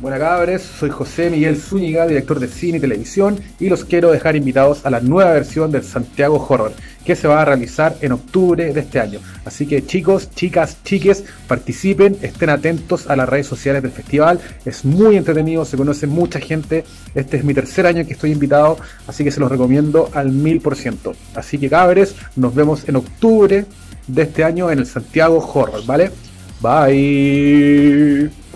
Buenas cabres, soy José Miguel Zúñiga, director de cine y televisión, y los quiero dejar invitados a la nueva versión del Santiago Horror, que se va a realizar en octubre de este año. Así que chicos, chicas, chiques, participen, estén atentos a las redes sociales del festival, es muy entretenido, se conoce mucha gente, este es mi tercer año que estoy invitado, así que se los recomiendo al mil por ciento. Así que cabres, nos vemos en octubre de este año en el Santiago Horror, ¿vale? Bye.